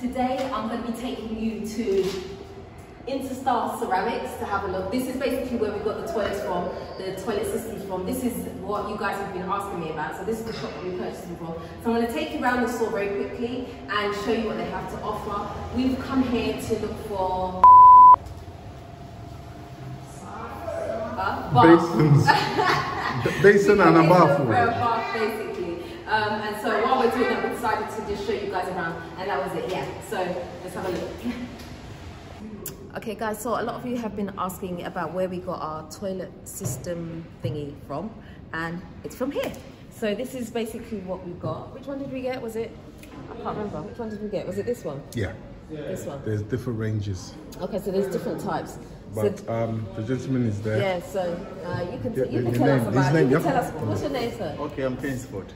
to be taking you to Interstar Ceramics to have a look. This is basically where we got the toilets from, the toilet systems from. This is what you guys have been asking me about. So this is the shop that we purchased them from. So I'm going to take you around the store very quickly and show you what they have to offer. We've come here to look for uh, Basins. Basin and a For a bathroom. Bath, basically. Um, and so while we're doing that, we decided to just show you guys around, and that was it. Yeah. So let's have a look. Okay guys, so a lot of you have been asking about where we got our toilet system thingy from and it's from here. So this is basically what we got. Which one did we get? Was it, I can't remember. Which one did we get? Was it this one? Yeah, This one? there's different ranges. Okay, so there's different types. But so, um, the gentleman is there. yeah, so uh, you can, Yeah, you can his tell name- us his about name, You you can tell us, what's your name sir? Okay, I'm Kingsford.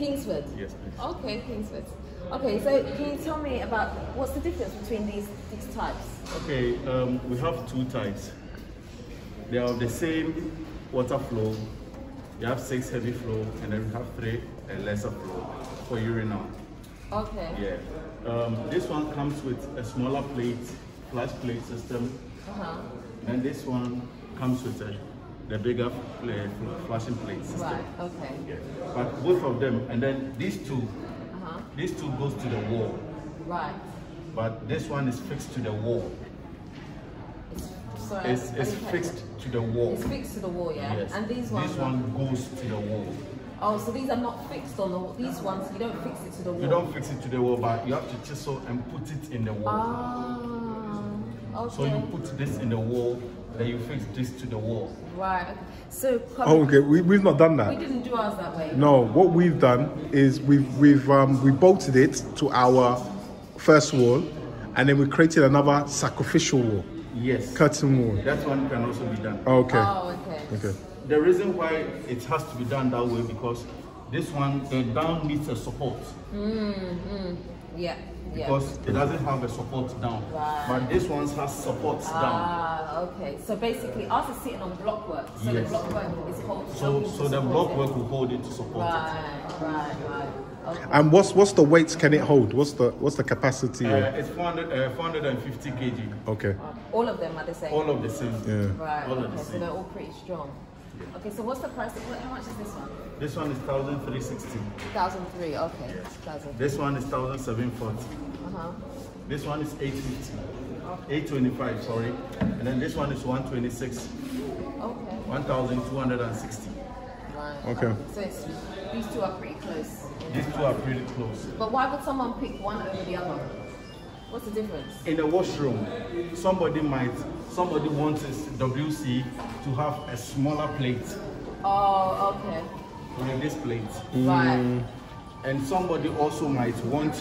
Kingsford? Yes, please. Okay, Kingsford. Okay, so can you tell me about what's the difference between these these types? Okay, um, we have two types. They are of the same water flow. You have six heavy flow, and then we have three uh, lesser flow for urinal. Okay. Yeah. Um, this one comes with a smaller plate, flash plate system, Uh-huh. and this one comes with a, the bigger uh, fl- flashing plate system. Right, okay. Yeah. But both of them, and then these two, Uh-huh. these two goes to the wall, Right. but this one is fixed to the wall. It's, sorry, It's, it's fixed to the wall. It's fixed to the wall, yeah? Yes. And these ones This one goes to the wall. Oh, so these are not fixed on the wall. These ones, you don't fix it to the wall. You don't fix it to the wall, but you have to chisel and put it in the wall. Ah, okay. So you put this in the wall, then you fix this to the wall. Right. So, Oh, okay. We, we've not done that. we didn't do ours that way. No, what we've done is we've we've um, we bolted it to our first wall, and then we created another sacrificial wall, Yes. curtain wall. That one can also be done. Oh, okay. Oh, okay. Okay. The reason why it has to be done that way because this one, uh, the down needs a support. Mm, mm. Yeah. Yeah. Because it doesn't have a support down. Right. But this one has supports down. Ah, okay. So basically, ours is sitting on block work. So the Yes. block work is hold. So, so the support block it. work will hold it to support it. Right, right, right. Okay. And what's what's the weight can it hold? What's the what's the capacity? Uh, it's 400, uh, 450 kg. okay. All of them are the same. All of the same. Yeah. Right. all of Okay. the So same. they're all pretty strong. Okay. So what's the price? What, how much is this one? This one is 1360. Thousand three. Okay. Thousand. This one is 1740. Uh huh. This one is 850. 825, sorry. And then this one is 126. Okay. 1260. Right. Okay. So it's, these two are pretty close. These two are pretty close. But why would someone pick one over the other? What's the difference? In the washroom, somebody might, somebody wants his WC to have a smaller plate Oh, okay. than this plate. Right. Mm. And somebody also might want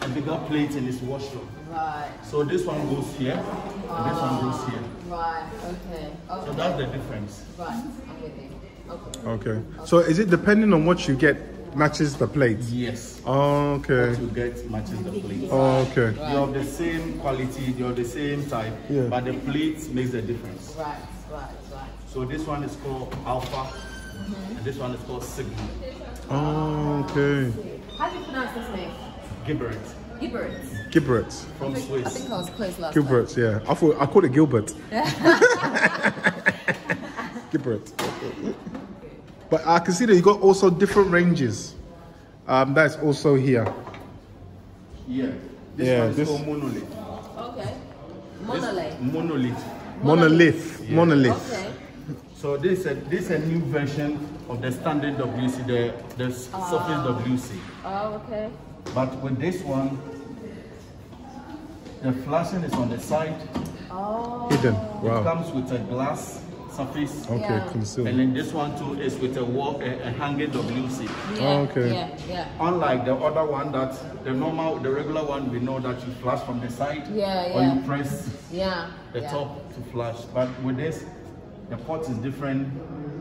a bigger plate in his washroom. Right. So this one goes here, and this one goes here. Right. Okay. okay. So that's the difference. Right. I'm. Okay. Okay. So is it depending on what you get matches the plate? Yes. Oh, okay. You get matches the plate. Oh, okay. You're of the same quality, you're the same type, Yeah. but the plate makes the difference. Right. Right. Right. So this one is called Alpha, Mm-hmm. and this one is called Sigma. Oh, okay. How do you pronounce this name? Gilbert Gibbert. Gilbert. from I think, I think I was close last Gilbert, yeah. I thought I called it Gilbert. Gilbert. But I can see that you got also different ranges. Um, that's also here. Yeah. This Yeah, one is this- called Monolith. time. Okay. This- Monolith. Monolith. Monolith. Yeah. Monolith. Okay. So this is a, this is a new version of the standard WC, the, the s- Surface WC. Oh, okay. But with this one, the flashing is on the side. Oh. Hidden. Wow. It comes with a glass surface. Okay, Yeah. And then this one too is with a wall, a, a hanging WC. Yeah, oh, okay. Yeah. Yeah. Unlike the other one that the normal, the regular one, we know that you flash from the side. Yeah, yeah. Or you press Yeah. the yeah. top to flash. But with this, the port is different.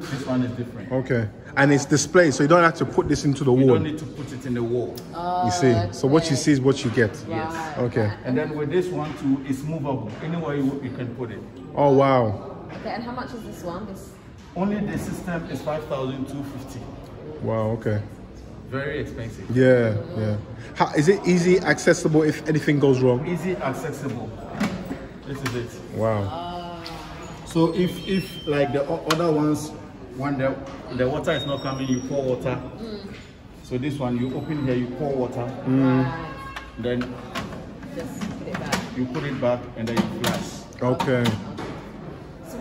This one is different. Okay. And it's displayed, so you don't have to put this into the You wall. don't need to put it in the wall. Oh, you see. So what you see is what you get. Yes. Okay. And then with this one too, it's movable. Anywhere you, you can put it. Oh wow. Okay. And how much is this one? This. Only the system is 5,250. Wow, okay. very expensive. Yeah, yeah. How, is it easy accessible if anything goes wrong? Easy accessible. This is it. Wow. So if if like the other ones, when the the water is not coming, you pour water. Mm. So this one, you open here, you pour water, Right. then Just put it back. you put it back, and then you flush. Okay. So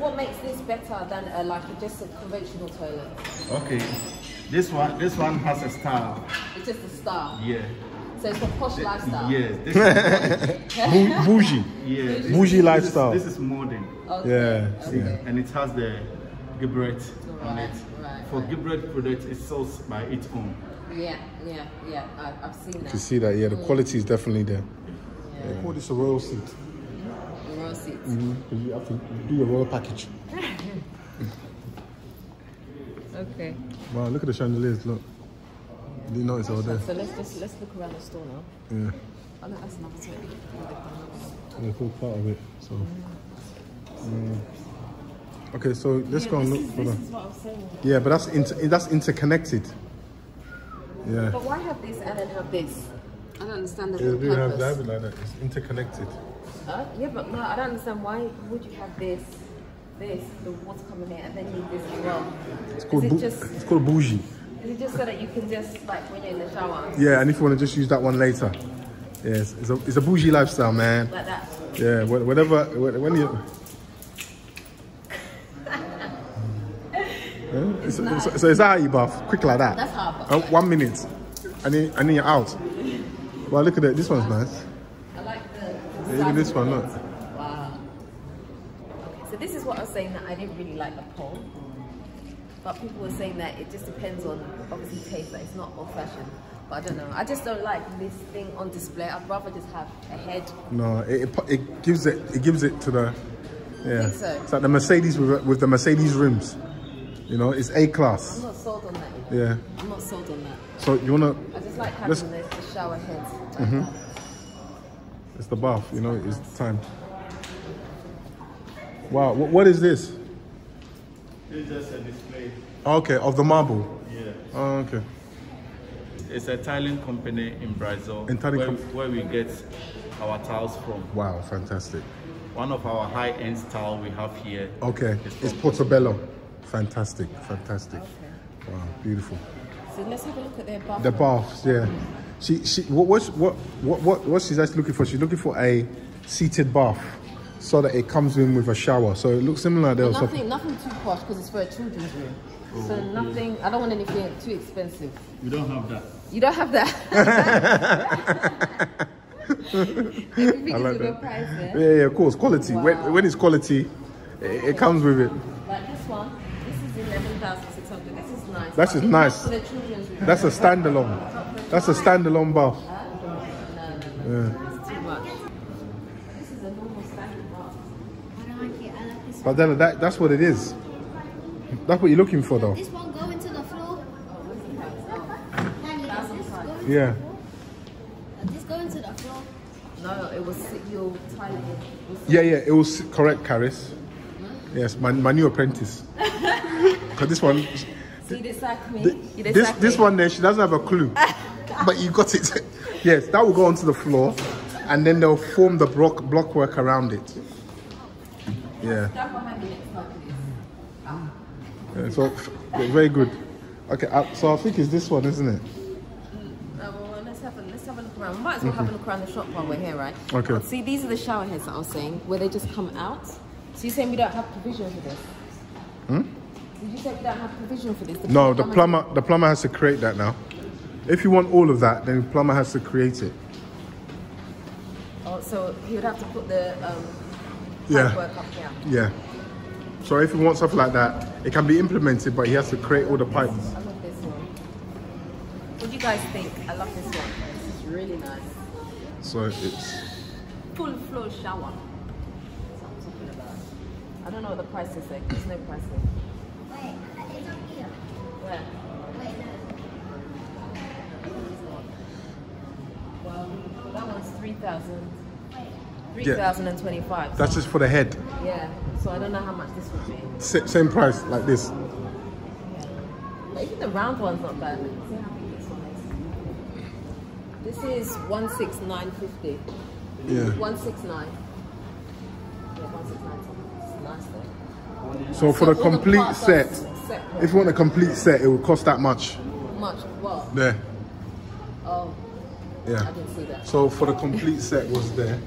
what makes this better than uh, like just a conventional toilet? Okay. This one, this one has a style. It's just a star. Yeah. So it's a posh lifestyle. Yes. This bougie. yeah. This, Bougie this is- lifestyle. This is modern, Okay. Yeah, Okay. yeah. and it has the Geberit on it. right, For right. Geberit products, it sells by its own. Yeah, yeah, yeah. I, I've seen that. You see that? Yeah, the quality is definitely there. Yeah. They call this a royal seat. Raw seats. Mm-hmm. You have to do your royal package. Okay. Wow, look at the chandeliers. Look. You didn't notice over there. So let's just let's look around the store now. Yeah. Oh no, that's another thing. Yeah, it's all part of it. So. Mm. Okay, so let's go and look is, for this the. is what I was saying. Yeah, but that's inter- that's interconnected. Yeah. But why have this and then have this? I don't understand the Yeah, real we have, purpose. have it like that. It's interconnected. Huh? Yeah, but no, I don't understand why would you have this, this, the water coming in, and then need this as well? It's called it just it's called bougie. is it just so that you can just like when you're in the shower Yeah, and if you want to just use that one later. Yes, it's a it's a bougie lifestyle, man. like that? Yeah, whatever when when you. Yeah, it's, so, so is that how you bath? Quick like that? That's how I bath. Uh, one minute, and then and then you're out. Well, look at it. This one's nice. I like the. the Yeah, Even this one, look. Wow. Okay, so this is what I was saying that I didn't really like the pole, but people were saying that it just depends on obviously taste. That it's not old fashioned. But I don't know. I just don't like this thing on display. I'd rather just have a head. No, it, it, it gives it it gives it to the yeah. think so? It's like the Mercedes with, with the Mercedes rims. You know, it's A I'm class. not sold on that. Yeah. I'm not sold on that. So you wanna? I just like Let's- having the, the shower heads. Mm-hmm. It's the bath. You know, it's the time. Wow. What, what is this? It's just a display. Okay, of the marble. Yeah. Oh, okay. It's a tiling company in Brazil In tiling where, where we get our tiles from. Wow, fantastic. One of our high-end tile we have here. Okay, it's Portobello. Fantastic, fantastic. Wow, beautiful. So let's have a look at their bath. The baths, yeah. She, she, what, what, what, what, what she's actually looking for? She's looking for a seated bath, so that it comes in with a shower. So it looks similar there. So, Nothing, nothing too posh because it's for a children's room. Oh, so nothing. I don't want anything too expensive. We don't have that. You don't have that. Everything I is like a good that. price there. yeah, yeah, of course, quality. Wow. When, when it's quality, it, it comes with it. Like this one, this is eleven thousand six hundred. This is nice. That's But just nice. For the children's room. That's a standalone. That's a standalone bath. No, no, no. Yeah. It's too much. This is a normal standard bath. I don't like it. I like this But then that, that's what it is. That's what you're looking for, though. This one go into the floor. Daddy, does this go, Yeah. does this go into the floor? No, it was your tile Yeah, yeah, it was correct, Caris. Hmm? Yes, my, my new apprentice. Because this one, See this like me? Th- this distract this me. one there, she doesn't have a clue, but you got it. yes, that will go onto the floor, and then they'll form the block block work around it. Yeah, Stand behind me next time, please. yeah so very good. Okay, uh, so I think it's this one, isn't it? No, well, let's have a let's have a look around. We might as well have a look around the shop while we're here, right? Okay. But see, these are the shower heads that I was saying, where they just come out. So you're saying we don't have provision for this? Hmm? Did you say we don't have provision for this? No, the plumber the plumber has to create that now. If you want all of that, then the plumber has to create it. Oh, so he would have to put the um, Yeah. pipe work up here. Yeah. So if you want something like that, it can be implemented, but he has to create all the pipes. I love this one. What do you guys think? I love this one. This is really nice. So it's Full flow shower. That's what I'm talking about. I don't know what the price is like. There's no price there. Wait, it's up here. Where? Wait, no. Well, that one's 3,000. Wait. 3,025. that's just for the head. Yeah, so I don't know how much this would be. Sa- Same price like this. But even the round one's not bad. Let's see how big this is. This is 16950. Yeah. 169. Yeah, 169. Nice. So for So the all the complete set, separate. if you want a complete set, it will cost that much. Much. What? There. Oh, I Yeah. didn't see that. So for the complete set was there.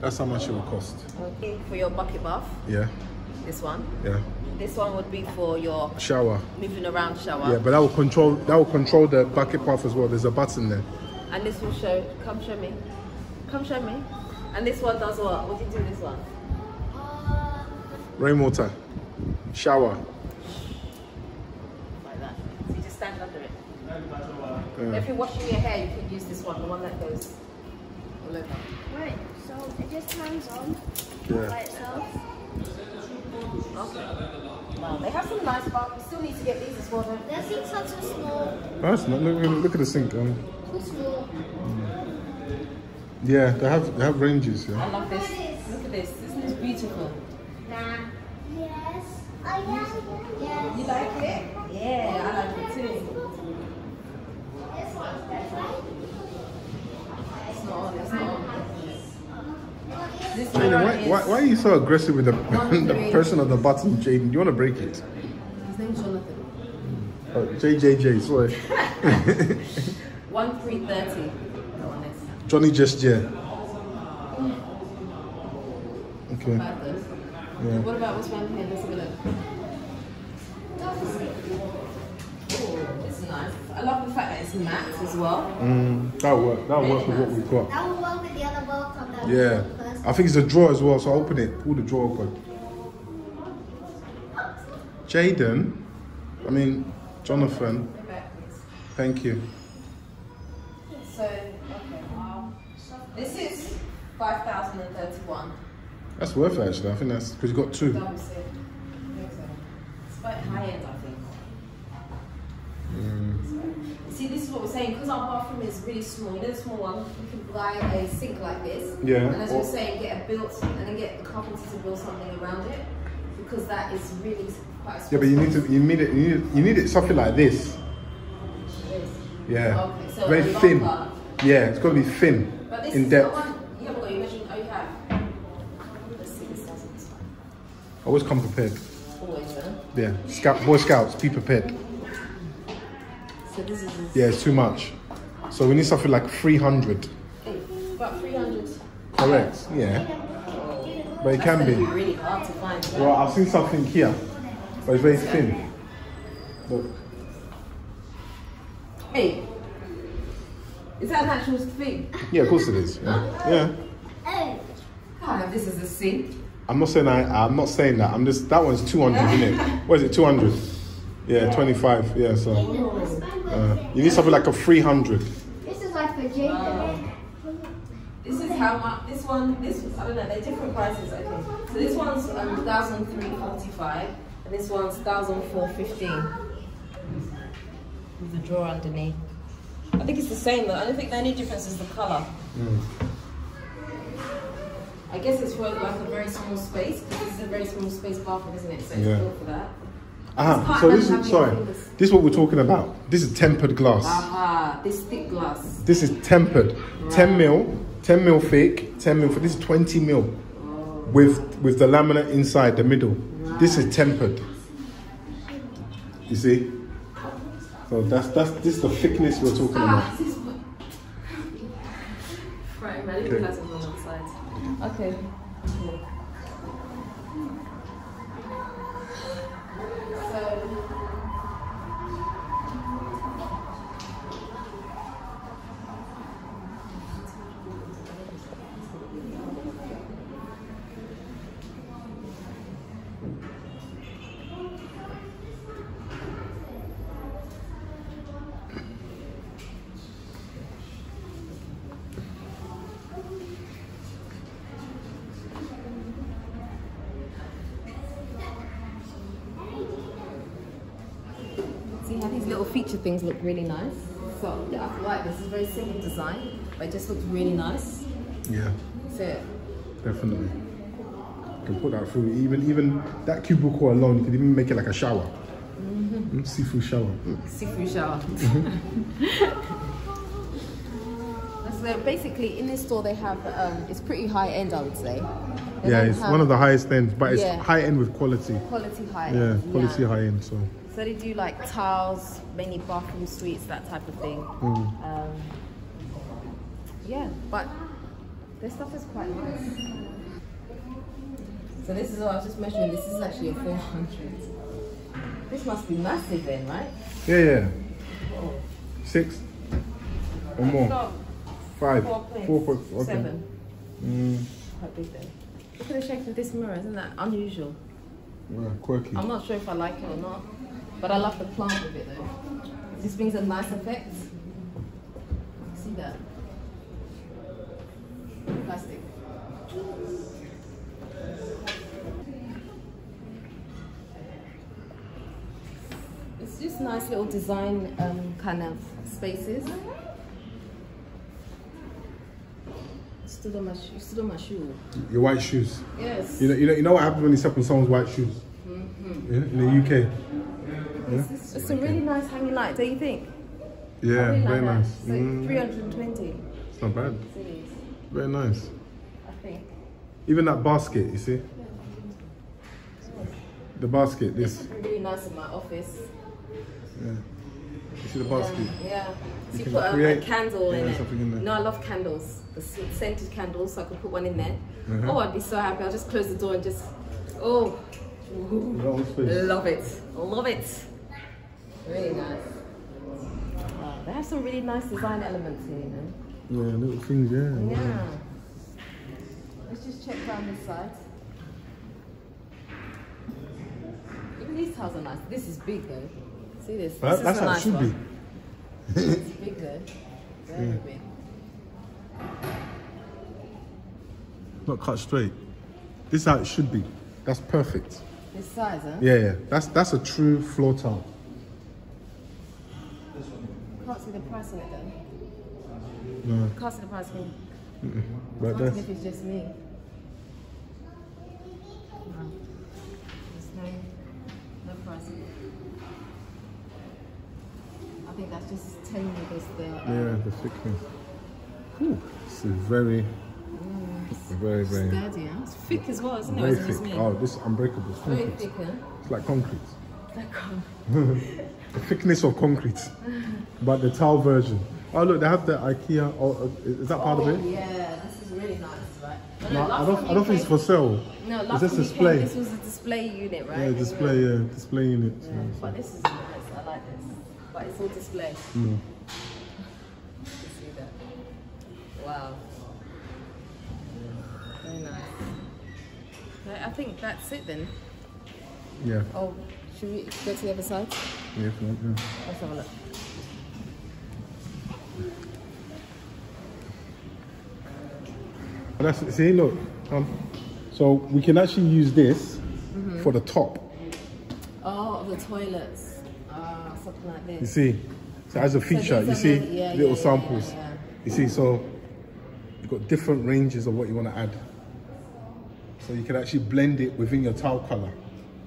That's how much it will cost. Okay. For your bucket bath, Yeah. this one. Yeah. This one would be for your Shower. moving around shower. Yeah, but that will control that will control the bucket bath as well. There's a button there. And this will show, come show me. Come show me. And this one does what? What do you do this one? Rainwater. Shower. Like that. So you just stand under it. Yeah. If you're washing your hair, you can use this one, the one that goes all over. Right, so it just turns on Yeah. by itself? Okay. Wow, they have some nice baths. We still need to get these as well. don't we? Their sinks are too small. That's not look, look at the sink. Um, Too small. yeah, they have they have ranges. Yeah. I love this. Look at this. Isn't this beautiful? Nah. Yes. Oh, yeah. Yes. You like it? Yeah, I like it too. This one's better. It's not on. It's not on. This Jaden, why, why, why are you so aggressive with the, the person on the button, Jaden? Do you want to break it? His name's Jonathan. Oh, JJJ, sorry. One three thirty. That. Johnny Just Yeah. Okay. Yeah. What about what's around here? Let's have a look. Oh, this is nice. I love the fact that it's matte as well. Mm, that'll work. That'll work with what we've got. That will work with the other welcome that we Yeah. I think it's a drawer as well, so open it. Pull the drawer open. Jaden, I mean, Jonathan, Go back, please. thank you. So, okay. Um, this is 5,031. That's worth it actually. I think that's because you got two. Double C. I. It's quite high end, I think. Mm. See, this is what we're saying. Because our bathroom is really small, you know the small one? You can buy a sink like this. Yeah. And as we're saying, get a built, and then get the carpenter to build something around it. Because that is really quite Yeah, but you need to, you need it, you need, you need it something like this. This. Yeah. Okay, so Very thin. longer. Yeah, it's got to be thin, But this in is depth. the one you haven't got your measuring. Oh, you have. Let's see the size of this one. Always come prepared. Always, huh? Yeah, Scout, Boy Scouts, be prepared. So this is Yeah, it's too much. So we need something like 300. about 300. Correct. Yeah. But it can That's be. really hard to find. right? Well, I've seen something here, but it's very thin. Look. Hey, is that an actual thing? Yeah, of course it is. Yeah. yeah. Oh, this is a sink. I'm not saying I. I'm not saying that. I'm just. That one's 200, isn't it? What is it? 200. Yeah, 25. Yeah. So uh, you need something like a 300. this is like for Jaden. This is how much. This one. This I don't know. They're different prices. Okay. So this one's um, thousand three forty five, and this one's thousand four fifteen. With the drawer underneath. I think it's the same though. I don't think the only difference is the color. I guess it's for like a very small space because this is a very small space bathroom, isn't it? So it's Yeah. for that. Ah, so this is sorry. fingers. This is what we're talking about. This is tempered glass. Aha, this thick glass. This is tempered. 10 mil, 10 mil thick, 10 mil for this is 20 mil with with the laminate inside the middle. This is tempered. You see? So that's that's this is the thickness we're talking about. Ah, this right, man. It Okay. has on the side. Okay. okay. Little feature things look really nice? So yeah, I like this. It's very simple design, but it just looks really nice. Yeah, So definitely. You can put that through. Even even that cubicle alone, you could even make it like a shower. Mm -hmm. Seafood shower. Seafood shower. So basically, in this store they have um, it's pretty high end, I would say. They Yeah, it's have one of the highest ends, but it's Yeah. high end with quality. quality high. Yeah, end, quality yeah. high end. So So they do like tiles, many bathroom suites, that type of thing. Mm. Um, yeah, but their stuff is quite nice. So this is what I was just measuring. This is actually a 400. This must be massive then, right? yeah, yeah. Six or more. No, Five. four points. Four point. Okay. Seven. Mm, Quite big then. Look at the shape of this mirror, isn't that unusual? yeah, quirky. I'm not sure if I like it or not, but I love the plant with it though. This brings a nice effect. See that? Plastic. It's just nice little design um, kind of spaces. Stood on my shoe. Stood on my shoe. Your white shoes. Yes. You know, you know, you know what happens when you step on someone's white shoes? Mm-hmm. Yeah, in the UK. It's, it's a really nice hanging light, don't you think? Yeah, really very like nice. So Mm, 320 it's not bad. cities, Very nice. I think. Even that basket, you see? The basket, This this. would be really nice in my office. Yeah. You see the basket? Um, yeah. So You you, can put a, a candle yeah, in it. something in there. No, I love candles. The scented candles, so I could put one in there. Uh-huh. Oh, I'd be so happy. I'll just close the door and just, oh, Your space. love it. Love it. Really nice. Wow, they have some really nice design elements here, you know. Yeah, little things, yeah. Yeah. Let's just check down this side. Even these tiles are nice. This is big though. See this? That- this that's is a how it should one. be. It's big though. Very Yeah. big. Not cut straight. This is how it should be. That's perfect. This size, huh? Yeah, yeah. That's that's a true floor tile. Can't see the price on it though. No, Can't see the price on it. but Can't that's if it's just me. No. There's no, no price. I think that's just telling you this the yeah, um, the thickness. Ooh, this is very, very, very, sturdy, huh? It's thick as well, isn't it? Very it thick. Oh, this is unbreakable. It's Very concrete. thick, huh? It's like concrete. Like, um, The thickness of concrete, but the tile version. Oh look, they have the IKEA. Oh, uh, is that part oh, of it? yeah, this is really nice, right? But No, last I don't. I don't think it's for sale. No, It's last just display. Came, this was a display unit, right? Yeah, display. Yeah, display unit. Yeah, but this is nice. I like this. But it's all display. Mm. You see that? Wow. Very nice. Okay, I think that's it then. Yeah. Oh, should we go to the other side? Yeah, if you want, yeah. Let's have a look. That's see, look. Um, so we can actually use this Mm-hmm. for the top. Oh, the toilets. Ah, something like this. You see, so as a feature, these you see yeah, little yeah, samples. yeah. You see, so you've got different ranges of what you want to add. So you can actually blend it within your tile color.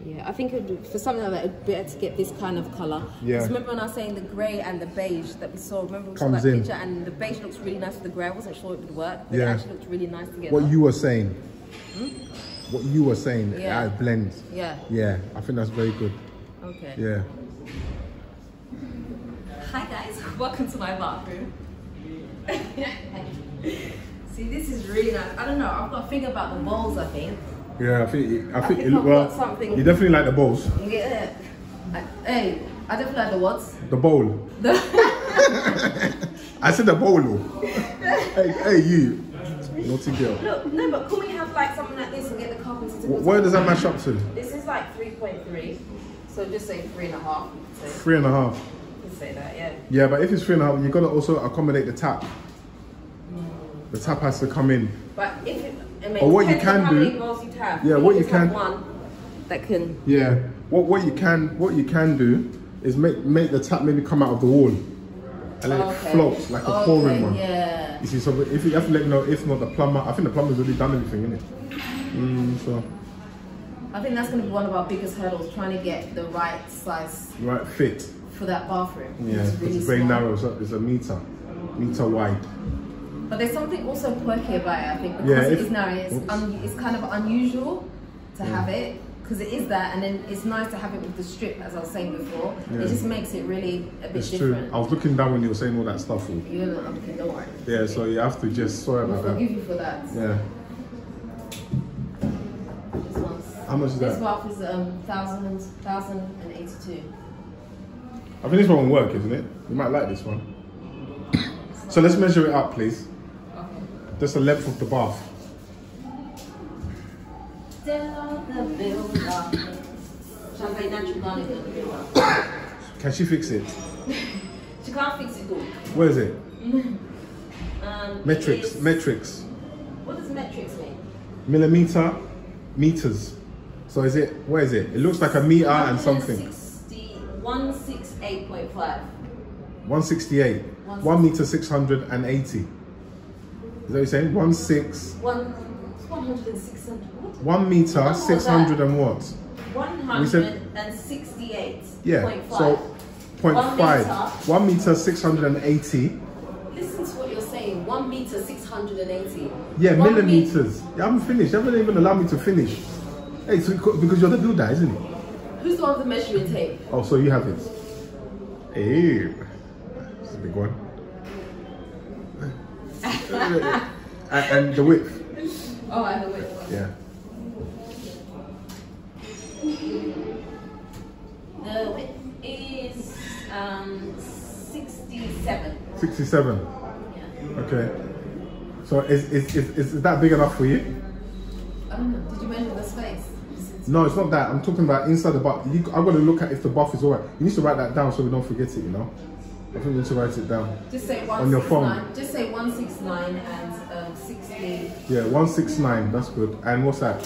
Yeah, I think it would, for something like that, it'd be better to get this kind of color. Yeah. Because remember when I was saying the grey and the beige that we saw? Remember we saw that in. picture and the beige looks really nice with the grey. I wasn't sure it would work, but Yeah. it actually looked really nice together. What you were saying. What you were saying, Hmm? Yeah. yeah. it blends. Yeah. Yeah, I think that's very good. Okay. Yeah. Hi guys, welcome to my bathroom. See, this is really nice. I don't know. I've got to think about the bowls. I think. Yeah, I think I think, think it, well, something- you definitely like the bowls. Yeah. I, hey, I definitely like the what's. The bowl. The I said the bowl. though. hey, hey, you, naughty girl. Look, no, but can we have like something like this and get the carpenter to? Where does that match up to? This is like 3.3, so just say three and a half. Say, Three and a half. say that, yeah. Yeah, but if it's three and a half, you got to also accommodate the tap. The tap has to come in. But if it, I mean, Or what you can do- you'd have. Yeah, You what you can- One that can. Yeah. What what you can what you can do is make make the tap maybe come out of the wall, and then Okay. it floats like a okay, pouring one. Yeah. You see, so if you have to let me know, if not the plumber, I think the plumber's already done everything, innit? Mm, so I think that's going to be one of our biggest hurdles, trying to get the right size right fit. for that bathroom. Yeah, It's it's, very small. narrow. So it's a meter, meter wide. But there's something also quirky about it, I think, because Yeah, it is now, it's, Oops. un, it's kind of unusual to have it, because it is that, and then it's nice to have it with the strip, as I was saying before. Yeah. It just makes it really a bit It's true. different. I was looking down when you were saying all that stuff. You're not okay, don't worry. Yeah, so you have to just sorry We'll about that. forgive you for that. Yeah. This one's, How much is this that? bath is um, thousand, thousand and eighty-two. I think this one will work, isn't it? You might like this one. So let's measure it up, please. Just the length of the bath. Stella the builder. Champagne natural garlic and the builder. Can she fix it? She can't fix it all. Where is it? Um, Metrics. it Metrics. What does metrics mean? Millimeter. Meters. So is it? Where is it? It looks like a meter and something. 168.5. 168. One meter 680. Is that what you're saying? One six. One, 106. What? One meter How much was 600 and what? 168. Yeah. Point So five. point One five. meter. One meter 680. Listen to what you're saying. One meter, 680. Yeah, One millimeters. You haven't finished. You haven't even allowed me to finish. Hey, so because you're the builder, isn't it? Who's the one with the measuring tape? Oh, so you have it. Hey, it's a big one. And, and the width. Oh, I know it. Yeah. The width is um, 67. 67. Yeah. Okay. So is, is, is, is that big enough for you? I don't know. Did you measure the space? No, it's not that. I'm talking about inside the bath. I'm going to look at if the bath is alright. You need to write that down so we don't forget it, you know? I think we need to write it down. Just say one On your phone. 169. Just say 169 and um, 60. Yeah, 169. That's good. And what's that?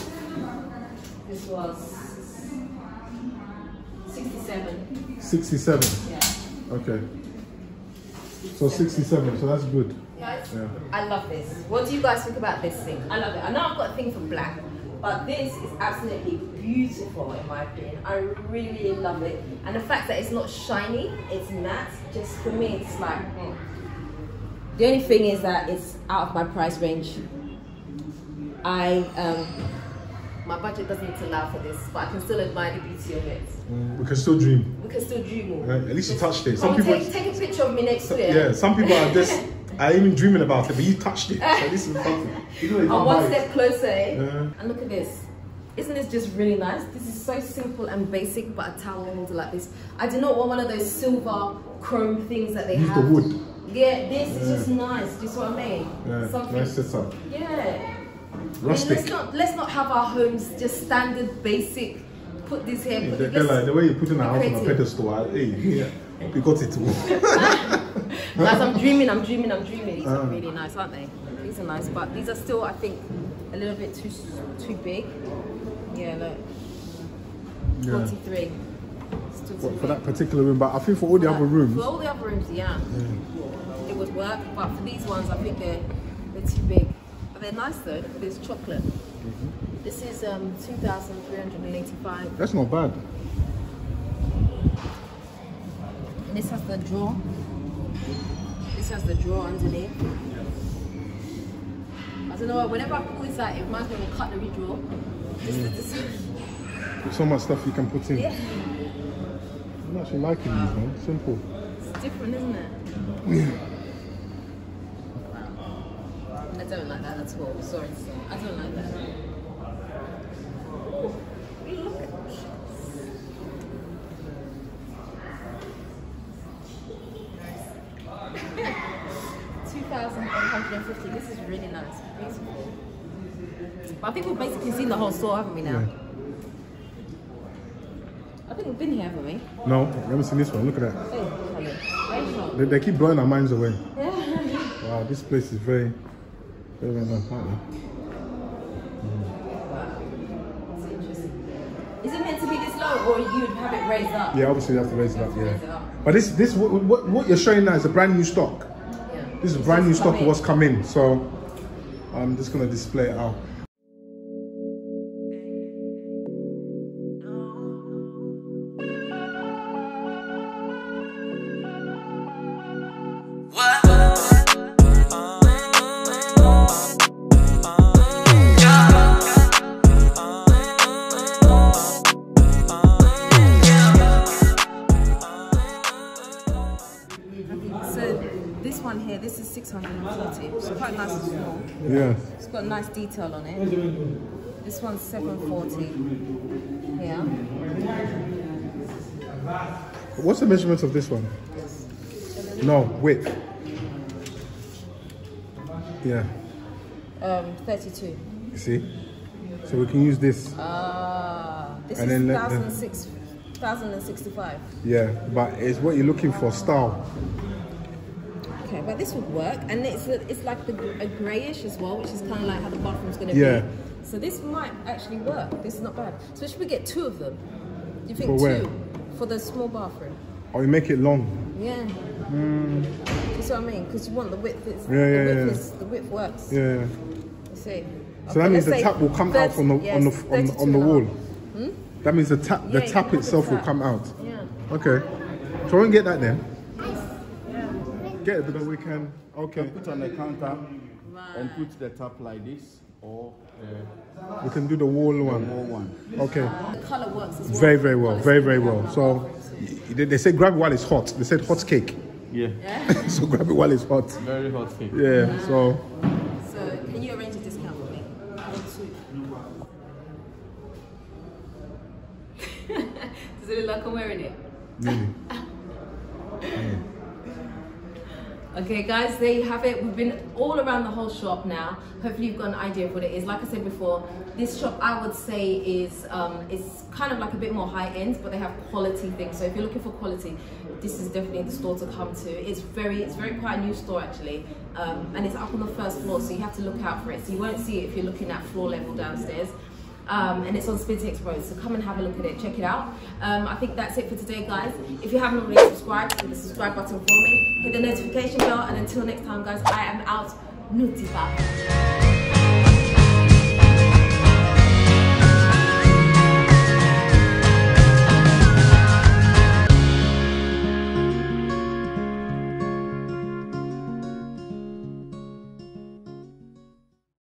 This was 67. 67. Yeah. Okay. So 67. So that's good. Guys, Yeah. I love this. What do you guys think about this thing? I love it. I know I've got a thing for black, but this is absolutely beautiful in my opinion. I really, love it. And the fact that it's not shiny, it's matte, just for me, it's like, mm. The only thing is that it's out of my price range. I, um, my budget doesn't allow for this, but I can still admire the beauty of it. We can still dream. We can still dream at least you touched it. Some people- take, take a picture of me next to it. Yeah, some people are just are even dreaming about it, but you touched it. So this is something. You know, you I'm one step closer. eh? Yeah. And look at this. Isn't this just really nice? This is so simple and basic, but a towel holder like this. I do not want one of those silver chrome things that they Use the have. wood. Yeah, this is just nice. Do you see what I mean? Yeah, Something. nice setup. Yeah. I mean, Rustic. let's not let's not have our homes just standard basic. Put this here. Put They're, this. like the way you're putting a house on a pedestal. I, hey, yeah, we got it. Guys, I'm dreaming. I'm dreaming. I'm dreaming. These are really nice, aren't they? These are nice, but these are still, I think, a little bit too too big. Yeah, look. Yeah. 43. What, for that particular room, but I think for all the other rooms, For all the other rooms, yeah, it would work. But for these ones, I think they're they're too big. But they're nice though. Look at this chocolate. Mm-hmm. This is um 2,385. that's not bad. And this has the drawer. This has the drawer underneath. I don't know. Whenever I put this out, it reminds me of a cutlery drawer. Is. Mm. There's so much stuff you can put in. Yeah, I'm actually liking these, man. Simple. it's different, isn't it? Yeah. I don't like that at all. Sorry. I don't like that. Ooh, look at this. Two thousand one hundred and fifty. This is really nice. Beautiful. But I think we've basically seen the whole store, haven't we now? Yeah. I think we've been here, haven't we? No, you haven't seen this one. Look at that. Hey, hello. Very short. They, they keep blowing our minds away. Yeah. Wow, this place is very, very, very nice, aren't? That's interesting. Is it meant to be this low, or you'd have it raised up? Yeah, obviously you have to raise it up. Raise it Yeah. up. But this, this, what, what, what you're showing now is a brand new stock. Yeah. This is It's brand new stock come of in. what's come in. So I'm just gonna display it out. Detail on it. This one's 740. Yeah. What's the measurement of this one? No, width. Yeah. Um, 32. You see? So we can use this. Ah, this And is then let the- 1006 1065. Yeah, but it's what you're looking for, style. Okay, but this would work, and it's a, it's like the, a greyish as well, which is kind of like how the bathroom's going to Yeah. be. So this might actually work. This is not bad. So should we get two of them? Do you think For where? two for the small bathroom? Or you make it long. Yeah. You see what I mean? Because you want the width. Hmm. Yeah, yeah, the width yeah. Is, the width works. Yeah. You see. So that means the tap will come out 30 from the yes, on the on, on the wall. That means the tap the you tap have the itself will come out. Yeah. Okay. So we can get that then. Get it because we can. Okay. Put on the counter and put the top like this or the We can do the wall one. more one. Okay. The colour works as well. Very very well. Very very well. So they, they say grab it while it's hot. They said hot cake. Yeah, so grab it while it's hot. very hot cake. Yeah. So So can you arrange a discount for me? Does it look like I'm wearing it? really. Okay, guys, there you have it. We've been all around the whole shop now. Hopefully, you've got an idea of what it is. Like I said before, this shop I would say is um, is kind of like a bit more high end, but they have quality things. So if you're looking for quality, this is definitely the store to come to. It's very it's very quite a new store actually, um, and it's up on the first floor, so you have to look out for it. So you won't see it if you're looking at floor level downstairs. Um, and it's on Spintex Road, so come and have a look at it, check it out. Um, I think that's it for today, guys. If you haven't already subscribed, hit the subscribe button for me, hit the notification bell, and until next time, guys, I am out. Nutiba.